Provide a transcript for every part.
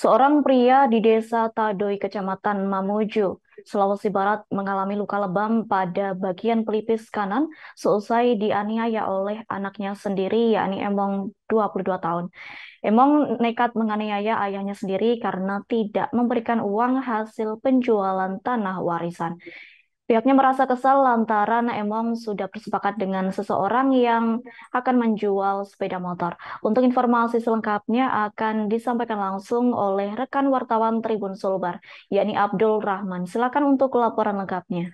Seorang pria di desa Tadoi, Kecamatan Mamuju, Sulawesi Barat mengalami luka lebam pada bagian pelipis kanan seusai dianiaya oleh anaknya sendiri, yakni Emong 22 tahun. Emong nekat menganiaya ayahnya sendiri karena tidak memberikan uang hasil penjualan tanah warisan. Pihaknya merasa kesal lantaran Emong sudah bersepakat dengan seseorang yang akan menjual sepeda motor. Untuk informasi selengkapnya akan disampaikan langsung oleh rekan wartawan Tribun Sulbar, yakni Abdul Rahman. Silakan untuk laporan lengkapnya.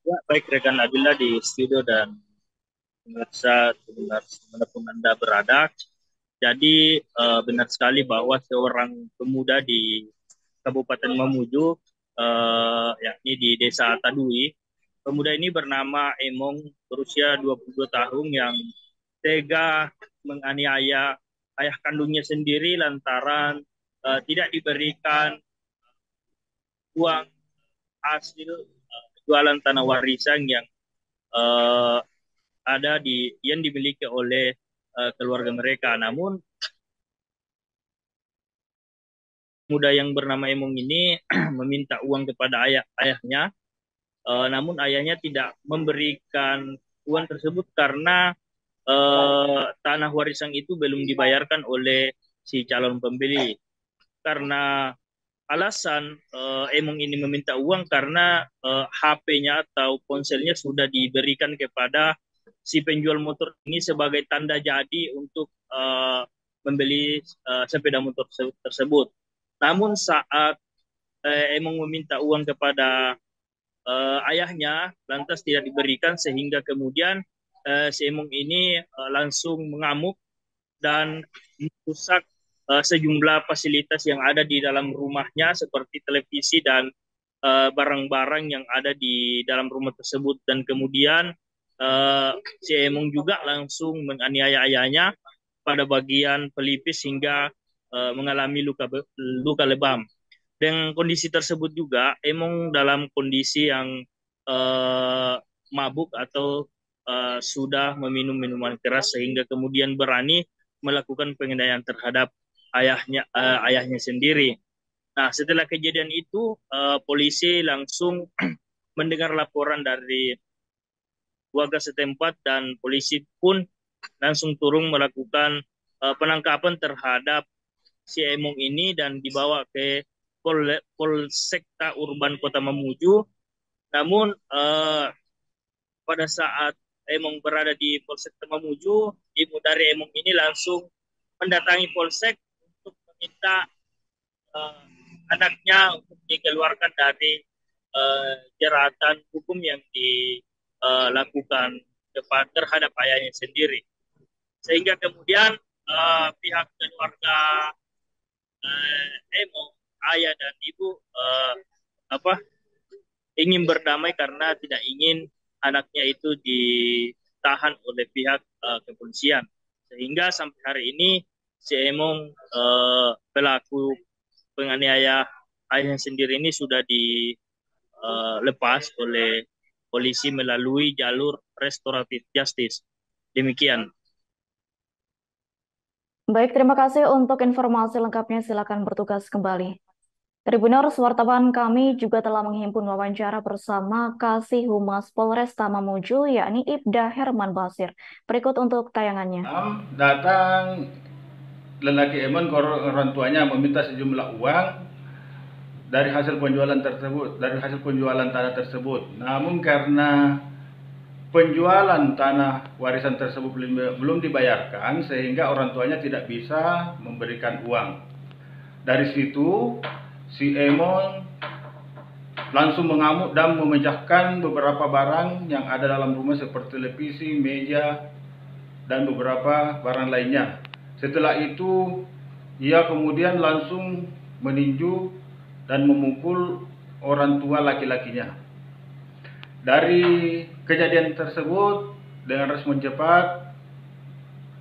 Ya, baik rekan Nabila di studio dan pemirsa di mana pun Anda berada. Jadi uh, benar sekali bahwa seorang pemuda di Kabupaten Mamuju uh, yakni di Desa Tadui. Pemuda ini bernama Emong berusia 22 tahun yang tega menganiaya ayah kandungnya sendiri lantaran uh, tidak diberikan uang hasil uh, jualan tanah warisan yang uh, ada di yang dimiliki oleh uh, keluarga mereka. Namun muda yang bernama Emong ini meminta uang kepada ayah ayahnya, uh, namun ayahnya tidak memberikan uang tersebut karena uh, tanah warisan itu belum dibayarkan oleh si calon pembeli. Karena alasan uh, Emong ini meminta uang karena uh, HP-nya atau ponselnya sudah diberikan kepada si penjual motor ini sebagai tanda jadi untuk uh, membeli uh, sepeda motor tersebut. Namun saat eh, Emong meminta uang kepada eh, ayahnya, lantas tidak diberikan sehingga kemudian eh, si Emong ini eh, langsung mengamuk dan merusak eh, sejumlah fasilitas yang ada di dalam rumahnya seperti televisi dan eh, barang-barang yang ada di dalam rumah tersebut. Dan kemudian uh, si Emong juga langsung menganiaya ayahnya pada bagian pelipis hingga uh, mengalami luka luka lebam. Dengan kondisi tersebut juga, Emong dalam kondisi yang uh, mabuk atau uh, sudah meminum minuman keras sehingga kemudian berani melakukan pengendalian terhadap ayahnya uh, ayahnya sendiri. Nah, setelah kejadian itu, uh, polisi langsung mendengar laporan dari warga setempat dan polisi pun langsung turun melakukan uh, penangkapan terhadap si Emong ini dan dibawa ke Pol Polsekta Urban Kota Mamuju. Namun uh, pada saat Emong berada di Polsekta Mamuju, ibu dari Emong ini langsung mendatangi Polsek untuk meminta uh, anaknya untuk dikeluarkan dari uh, jeratan hukum yang dilakukan uh, terhadap ayahnya sendiri. Sehingga kemudian uh, pihak keluarga Emo ayah dan ibu uh, apa ingin berdamai karena tidak ingin anaknya itu ditahan oleh pihak uh, kepolisian. Sehingga sampai hari ini si Emong uh, pelaku penganiaya ayahnya sendiri ini sudah dilepas oleh polisi melalui jalur restoratif justice. Demikian Baik, terima kasih untuk informasi lengkapnya. Silakan bertugas kembali. Tribuners, wartawan kami juga telah menghimpun wawancara bersama Kasih Humas Polresta Mamuju, yakni Ibda Herman Basir. Berikut untuk tayangannya. Datang lelaki Eman ke orang tuanya meminta sejumlah uang dari hasil penjualan tersebut, dari hasil penjualan tanah tersebut. Namun karena penjualan tanah warisan tersebut belum dibayarkan sehingga orang tuanya tidak bisa memberikan uang. Dari situ si Emon langsung mengamuk dan memecahkan beberapa barang yang ada dalam rumah seperti televisi, meja, dan beberapa barang lainnya. Setelah itu ia kemudian langsung meninju dan memukul orang tua laki-lakinya. Dari kejadian tersebut, dengan respon cepat,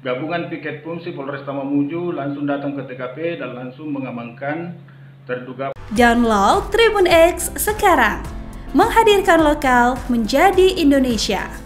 gabungan piket fungsi Polresta Mamuju langsung datang ke TKP dan langsung mengamankan terduga. Download Tribun X sekarang, menghadirkan lokal menjadi Indonesia.